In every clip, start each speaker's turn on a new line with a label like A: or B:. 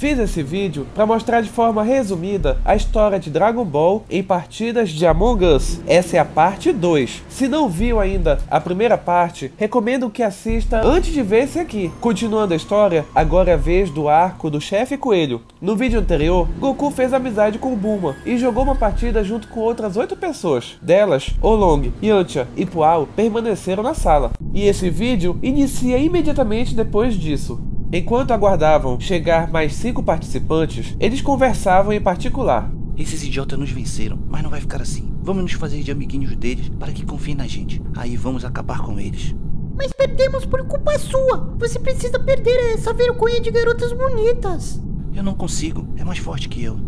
A: Fiz esse vídeo para mostrar de forma resumida a história de Dragon Ball em partidas de Among Us. Essa é a parte 2. Se não viu ainda a primeira parte, recomendo que assista antes de ver esse aqui. Continuando a história, agora é a vez do arco do chefe coelho. No vídeo anterior, Goku fez amizade com Bulma e jogou uma partida junto com outras 8 pessoas. Delas, Olong, Yantia e Pual permaneceram na sala. E esse vídeo inicia imediatamente depois disso. Enquanto aguardavam chegar mais cinco participantes, eles conversavam em particular.
B: Esses idiotas nos venceram, mas não vai ficar assim. Vamos nos fazer de amiguinhos deles para que confiem na gente. Aí vamos acabar com eles.
C: Mas perdemos por culpa sua. Você precisa perder essa vergonha de garotas bonitas.
B: Eu não consigo, é mais forte que eu.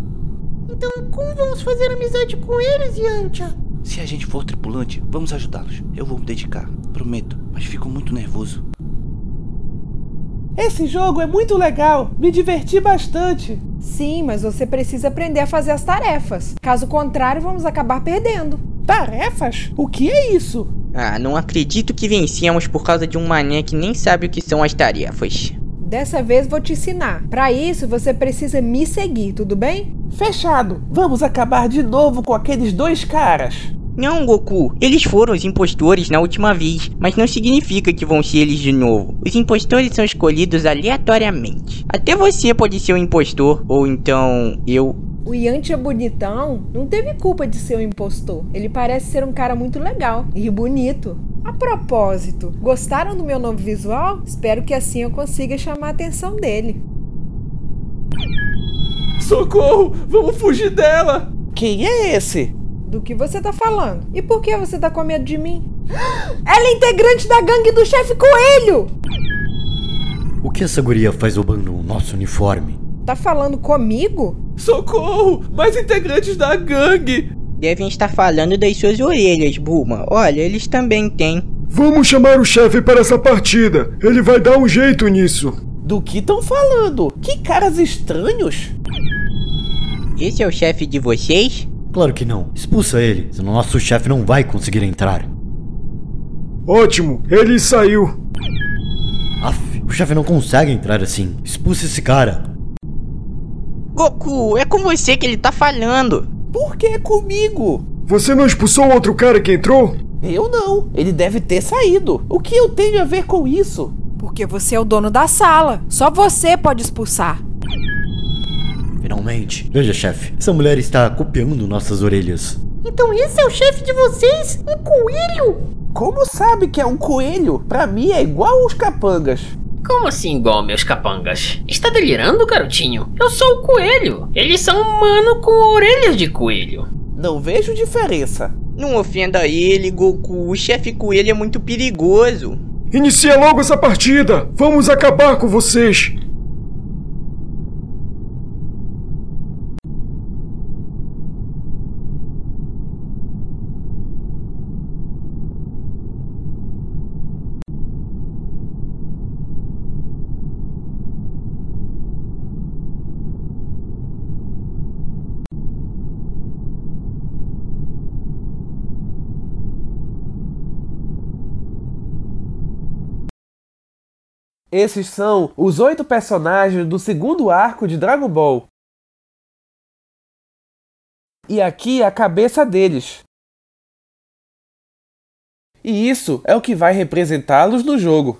C: Então como vamos fazer amizade com eles, Yantia?
B: Se a gente for tripulante, vamos ajudá-los. Eu vou me dedicar, prometo, mas fico muito nervoso.
A: Esse jogo é muito legal, me diverti bastante.
D: Sim, mas você precisa aprender a fazer as tarefas. Caso contrário, vamos acabar perdendo.
A: Tarefas? O que é isso?
E: Ah, não acredito que vencemos por causa de um mané que nem sabe o que são as tarefas.
D: Dessa vez vou te ensinar. Para isso, você precisa me seguir, tudo bem?
A: Fechado. Vamos acabar de novo com aqueles dois caras.
E: Não, Goku, eles foram os impostores na última vez, mas não significa que vão ser eles de novo. Os impostores são escolhidos aleatoriamente. Até você pode ser um impostor, ou então eu.
D: O Yantia bonitão não teve culpa de ser um impostor. Ele parece ser um cara muito legal e bonito. A propósito, gostaram do meu novo visual? Espero que assim eu consiga chamar a atenção dele.
A: Socorro! Vamos fugir dela! Quem é esse?
D: Do que você tá falando? E por que você tá com medo de mim? Ela é integrante da gangue do chefe Coelho!
F: O que essa guria faz roubando o nosso uniforme?
D: Tá falando comigo?
A: Socorro! Mais integrantes da gangue!
E: Devem estar falando das suas orelhas, Bulma. Olha, eles também têm.
G: Vamos chamar o chefe para essa partida. Ele vai dar um jeito nisso.
A: Do que estão falando? Que caras estranhos!
E: Esse é o chefe de vocês?
F: Claro que não. Expulsa ele, senão nosso chefe não vai conseguir entrar.
G: Ótimo, ele saiu.
F: Aff, o chefe não consegue entrar assim. Expulsa esse cara.
E: Goku, é com você que ele tá falando.
A: Por que é comigo?
G: Você não expulsou o outro cara que entrou?
A: Eu não. Ele deve ter saído. O que eu tenho a ver com isso?
D: Porque você é o dono da sala. Só você pode expulsar.
F: Finalmente. Veja, chefe, essa mulher está copiando nossas orelhas.
C: Então esse é o chefe de vocês? Um coelho?
A: Como sabe que é um coelho? Pra mim é igual os capangas.
H: Como assim igual meus capangas? Está delirando, garotinho? Eu sou o coelho. Eles são humano com orelhas de coelho.
A: Não vejo diferença.
E: Não ofenda ele, Goku. O chefe coelho é muito perigoso.
G: Inicia logo essa partida. Vamos acabar com vocês.
A: Esses são os oito personagens do segundo arco de Dragon Ball. E aqui a cabeça deles. E isso é o que vai representá-los no jogo.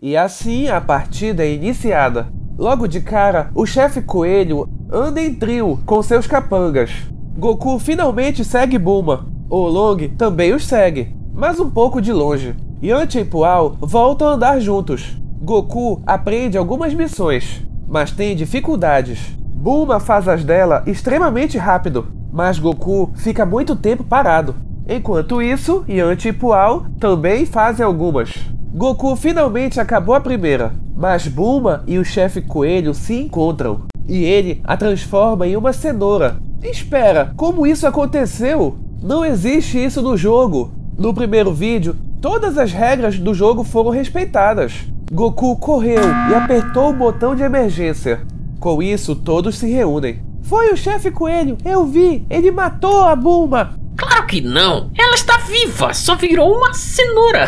A: E assim a partida é iniciada. Logo de cara, o chefe coelho anda em trio com seus capangas. Goku finalmente segue Bulma. Oolong também os segue, mas um pouco de longe. Yantia e Pual voltam a andar juntos. Goku aprende algumas missões, mas tem dificuldades. Bulma faz as dela extremamente rápido, mas Goku fica muito tempo parado. Enquanto isso, Yantia e Pual também fazem algumas. Goku finalmente acabou a primeira, mas Bulma e o chefe Coelho se encontram e ele a transforma em uma cenoura. Espera, como isso aconteceu? Não existe isso no jogo. No primeiro vídeo, todas as regras do jogo foram respeitadas. Goku correu e apertou o botão de emergência. Com isso, todos se reúnem. Foi o chefe Coelho, eu vi. Ele matou a Bulma.
H: Claro que não. Ela está viva, só virou uma cenoura.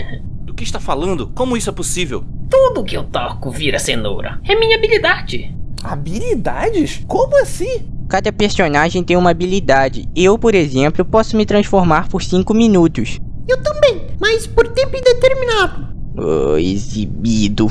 B: Do que está falando? Como isso é possível?
H: Tudo que eu toco vira cenoura. É minha habilidade.
A: Habilidades? Como assim?
E: Cada personagem tem uma habilidade. Eu, por exemplo, posso me transformar por 5 minutos.
C: Eu também, mas por tempo indeterminado.
E: Oh, exibido.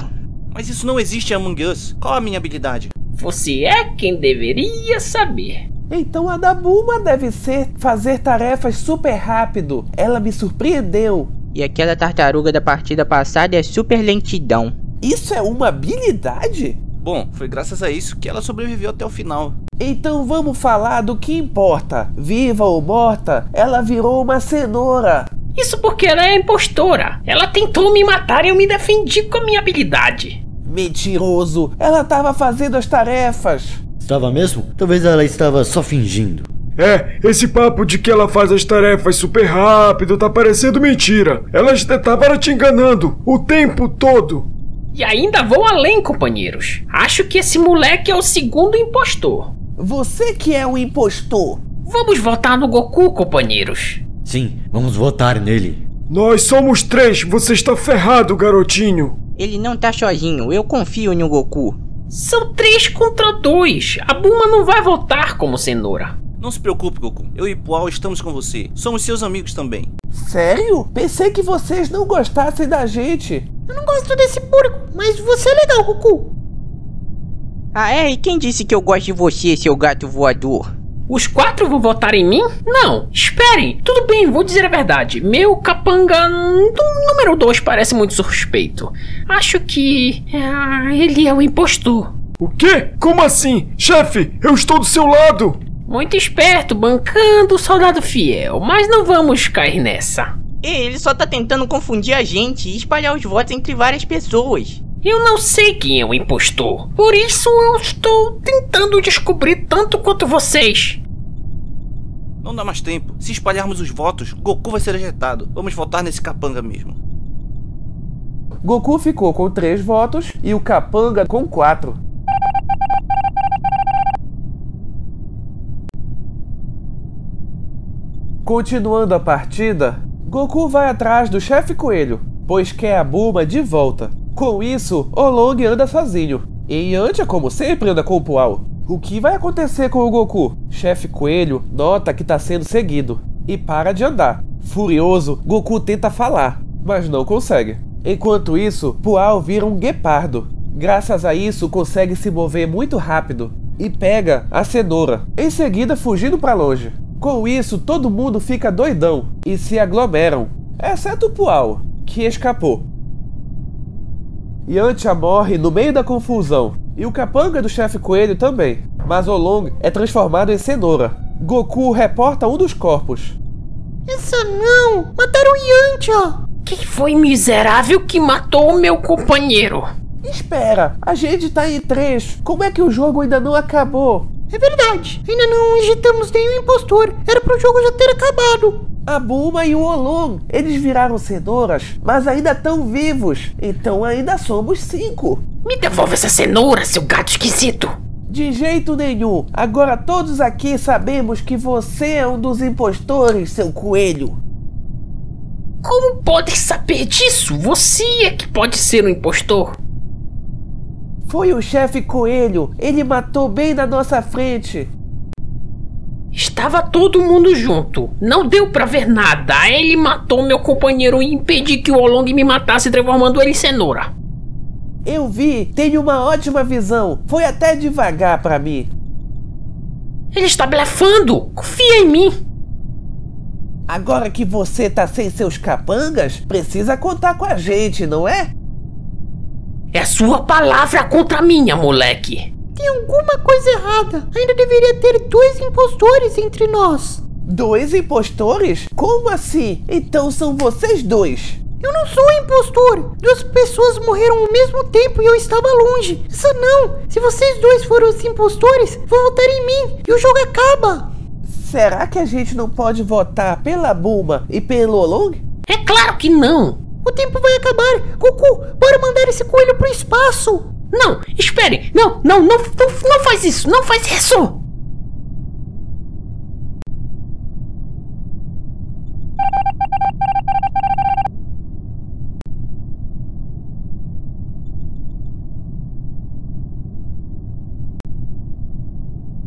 B: Mas isso não existe em Among Us. Qual a minha habilidade?
H: Você é quem deveria saber.
A: Então a da Bulma deve ser fazer tarefas super rápido. Ela me surpreendeu.
E: E aquela tartaruga da partida passada é super lentidão.
A: Isso é uma habilidade?
B: Bom, foi graças a isso que ela sobreviveu até o final.
A: Então vamos falar do que importa. Viva ou morta, ela virou uma cenoura.
H: Isso porque ela é impostora. Ela tentou me matar e eu me defendi com a minha habilidade.
A: Mentiroso, ela estava fazendo as tarefas.
F: Estava mesmo? Talvez ela estava só fingindo.
G: É, esse papo de que ela faz as tarefas super rápido tá parecendo mentira. Ela estava te enganando o tempo todo.
H: E ainda vou além, companheiros. Acho que esse moleque é o segundo impostor.
A: Você que é o impostor.
H: Vamos votar no Goku, companheiros.
F: Sim, vamos votar nele.
G: Nós somos três, você está ferrado, garotinho.
E: Ele não tá sozinho, eu confio no Goku.
H: São três contra dois. A Bulma não vai votar como cenoura.
B: Não se preocupe, Goku. Eu e Pual estamos com você. Somos seus amigos também.
A: Sério? Pensei que vocês não gostassem da gente.
C: Eu não gosto desse porco, mas você é legal, Goku.
E: Ah, é? E quem disse que eu gosto de você, seu gato voador?
H: Os quatro vão votar em mim? Não, esperem. Tudo bem, vou dizer a verdade. Meu capanga do número 2 parece muito suspeito. Acho que. ah, ele é o impostor.
G: O quê? Como assim? Chefe, eu estou do seu lado.
H: Muito esperto, bancando o soldado fiel, mas não vamos cair nessa.
E: Ele só tá tentando confundir a gente e espalhar os votos entre várias pessoas.
H: Eu não sei quem é o impostor, por isso eu estou tentando descobrir tanto quanto vocês.
B: Não dá mais tempo. Se espalharmos os votos, Goku vai ser ejetado. Vamos votar nesse capanga mesmo.
A: Goku ficou com três votos e o Capanga com quatro. Continuando a partida, Goku vai atrás do chefe Coelho, pois quer a Bulma de volta. Com isso, Olong anda sozinho. E Yantia, como sempre, anda com o Pual. O que vai acontecer com o Goku? Chefe Coelho nota que está sendo seguido e para de andar. Furioso, Goku tenta falar, mas não consegue. Enquanto isso, Pual vira um guepardo. Graças a isso, consegue se mover muito rápido e pega a cenoura, em seguida fugindo para longe. Com isso, todo mundo fica doidão e se aglomeram, exceto o Pual, que escapou. Yantia morre no meio da confusão, e o capanga do chefe Coelho também, mas Olong é transformado em cenoura. Goku reporta um dos corpos.
C: Essa não! Mataram o Yantia!
H: Quem foi miserável que matou o meu companheiro?
A: Espera, a gente tá em três. Como é que o jogo ainda não acabou?
C: É verdade, ainda não injetamos nenhum impostor. Era pro jogo já ter acabado.
A: A Bulma e o Olong, eles viraram cenouras, mas ainda estão vivos. Então ainda somos cinco.
H: Me devolve essa cenoura, seu gato esquisito!
A: De jeito nenhum. Agora todos aqui sabemos que você é um dos impostores, seu coelho.
H: Como pode saber disso? Você é que pode ser um impostor.
A: Foi o chefe Coelho. Ele matou bem na nossa frente.
H: Estava todo mundo junto. Não deu pra ver nada. Ele matou meu companheiro e impediu que o Olong me matasse, transformando ele em cenoura.
A: Eu vi, tenho uma ótima visão. Foi até devagar pra mim.
H: Ele está blefando. Confia em mim.
A: Agora que você tá sem seus capangas, precisa contar com a gente, não é?
H: É sua palavra contra a minha, moleque.
C: Tem alguma coisa errada. Ainda deveria ter dois impostores entre nós.
A: Dois impostores? Como assim? Então são vocês dois.
C: Eu não sou impostor. Duas pessoas morreram ao mesmo tempo e eu estava longe. Essa não. Se vocês dois foram os impostores, vou votar em mim e o jogo acaba.
A: Será que a gente não pode votar pela Bulma e pelo Olong?
H: É claro que não.
C: O tempo vai acabar! Goku, bora mandar esse coelho pro espaço!
H: Não, espere! Não, não, não, não, não faz isso! Não faz isso!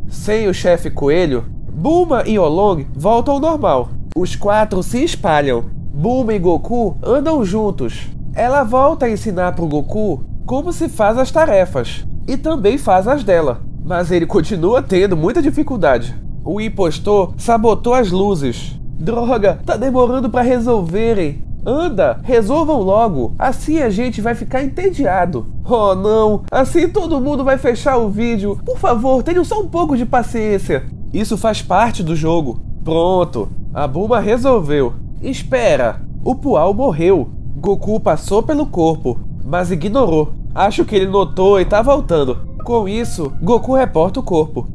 A: Sem o chefe coelho, Bulma e Olong voltam ao normal. Os quatro se espalham Bulma e Goku andam juntos. Ela volta a ensinar pro Goku como se faz as tarefas e também faz as dela, mas ele continua tendo muita dificuldade. O impostor sabotou as luzes. Droga, tá demorando para resolverem. Anda, resolvam logo, assim a gente vai ficar entediado. Oh não, assim todo mundo vai fechar o vídeo. Por favor, tenham só um pouco de paciência. Isso faz parte do jogo. Pronto, a Bulma resolveu. Espera, o Pual morreu. Goku passou pelo corpo, mas ignorou. Acho que ele notou e tá voltando. Com isso, Goku reporta o corpo.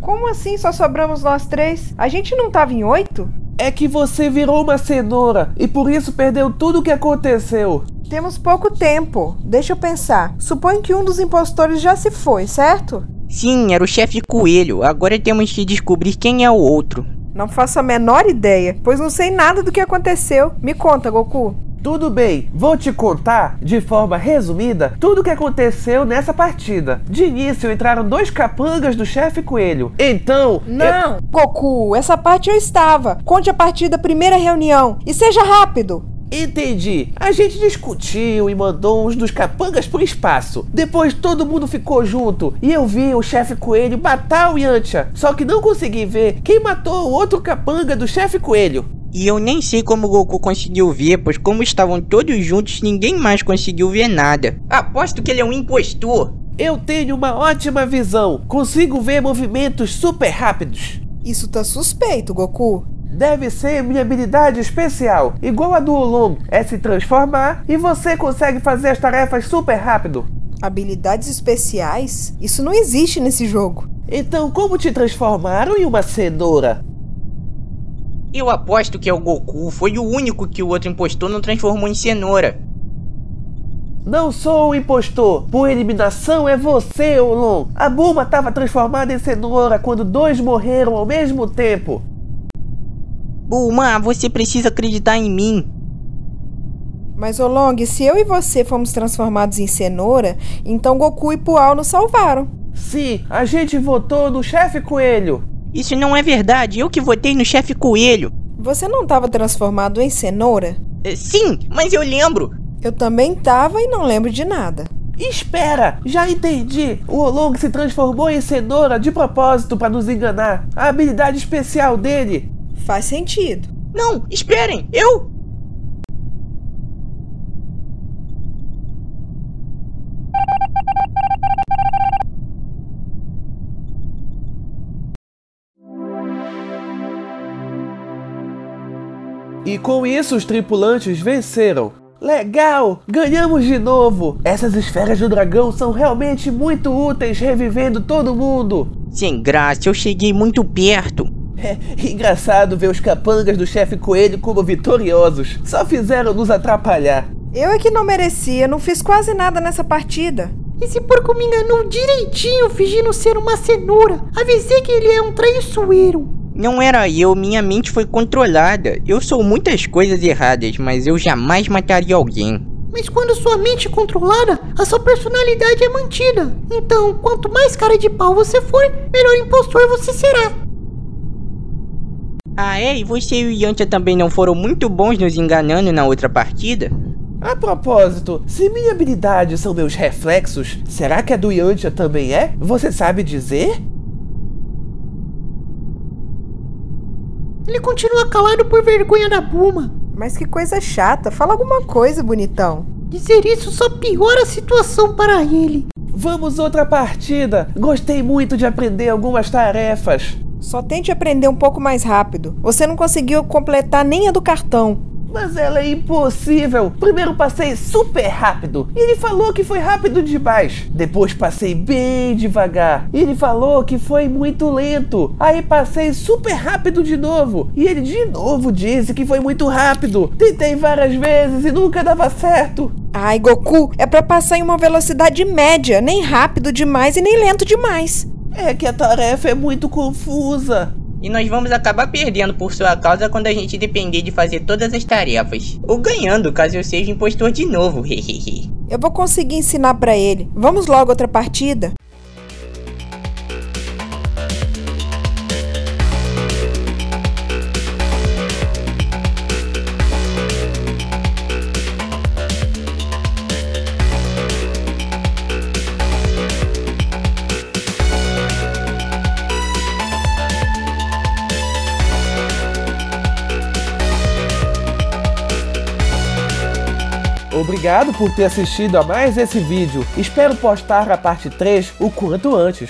D: Como assim só sobramos nós três? A gente não tava em oito?
A: É que você virou uma cenoura e por isso perdeu tudo o que aconteceu.
D: Temos pouco tempo. Deixa eu pensar. Suponho que um dos impostores já se foi, certo?
E: Sim, era o chefe coelho. Agora temos que descobrir quem é o outro.
D: Não faço a menor ideia, pois não sei nada do que aconteceu. Me conta, Goku.
A: Tudo bem, vou te contar, de forma resumida, tudo o que aconteceu nessa partida. De início entraram dois capangas do chefe coelho. Então.
D: Não! Goku, essa parte eu estava. Conte a partir da primeira reunião e seja rápido.
A: Entendi. A gente discutiu e mandou uns dos capangas pro espaço. Depois todo mundo ficou junto e eu vi o chefe coelho matar o Yantia. Só que não consegui ver quem matou o outro capanga do chefe coelho.
E: E eu nem sei como o Goku conseguiu ver, pois como estavam todos juntos, ninguém mais conseguiu ver nada. Aposto que ele é um impostor.
A: Eu tenho uma ótima visão. Consigo ver movimentos super rápidos.
D: Isso tá suspeito, Goku.
A: Deve ser minha habilidade especial, igual a do Olong, é se transformar e você consegue fazer as tarefas super rápido.
D: Habilidades especiais? Isso não existe nesse jogo.
A: Então, como te transformaram em uma cenoura?
E: Eu aposto que é o Goku. Foi o único que o outro impostor não transformou em cenoura.
A: Não sou um impostor. Por eliminação é você, Olon. A Bulma estava transformada em cenoura quando dois morreram ao mesmo tempo.
E: Bulma, você precisa acreditar em mim.
D: Mas, Olong, se eu e você fomos transformados em cenoura, então Goku e Pual nos salvaram.
A: Sim, a gente votou no chefe coelho.
E: Isso não é verdade. Eu que votei no chefe coelho.
D: Você não estava transformado em cenoura?
E: É, sim, mas eu lembro.
D: Eu também tava e não lembro de nada.
A: Espera, já entendi. O Olong se transformou em cenoura de propósito para nos enganar. A habilidade especial dele.
D: Faz sentido.
E: Não, esperem, eu.
A: E com isso os tripulantes venceram. Legal! Ganhamos de novo! Essas esferas do dragão são realmente muito úteis revivendo todo mundo!
E: Sem graça, eu cheguei muito perto.
A: É engraçado ver os capangas do chefe coelho como vitoriosos. Só fizeram nos atrapalhar.
D: Eu é que não merecia, não fiz quase nada nessa partida.
C: Esse porco me enganou direitinho fingindo ser uma cenoura. Avisei que ele é um traiçoeiro.
E: Não era eu, minha mente foi controlada. Eu sou muitas coisas erradas, mas eu jamais mataria alguém.
C: Mas quando sua mente é controlada, a sua personalidade é mantida. Então, quanto mais cara de pau você for, melhor impostor você será.
E: Ah é? E você e o Yantia também não foram muito bons nos enganando na outra partida?
A: A propósito, se minha habilidade são meus reflexos, será que a do Yantia também é? Você sabe dizer?
C: Ele continua calado por vergonha da Buma.
D: Mas que coisa chata, fala alguma coisa, bonitão.
C: Dizer isso só piora a situação para ele.
A: Vamos outra partida. Gostei muito de aprender algumas tarefas.
D: Só tente aprender um pouco mais rápido. Você não conseguiu completar nem a do cartão.
A: Mas ela é impossível. Primeiro passei super rápido. E ele falou que foi rápido demais. Depois passei bem devagar. E ele falou que foi muito lento. Aí passei super rápido de novo. E ele de novo disse que foi muito rápido. Tentei várias vezes e nunca dava certo.
D: Ai, Goku, é pra passar em uma velocidade média, nem rápido demais e nem lento demais.
A: É que a tarefa é muito confusa.
E: E nós vamos acabar perdendo por sua causa quando a gente depender de fazer todas as tarefas. Ou ganhando, caso eu seja impostor de novo, hehehe.
D: eu vou conseguir ensinar para ele. Vamos logo outra partida?
A: Obrigado por ter assistido a mais esse vídeo. Espero postar a parte 3 o quanto antes.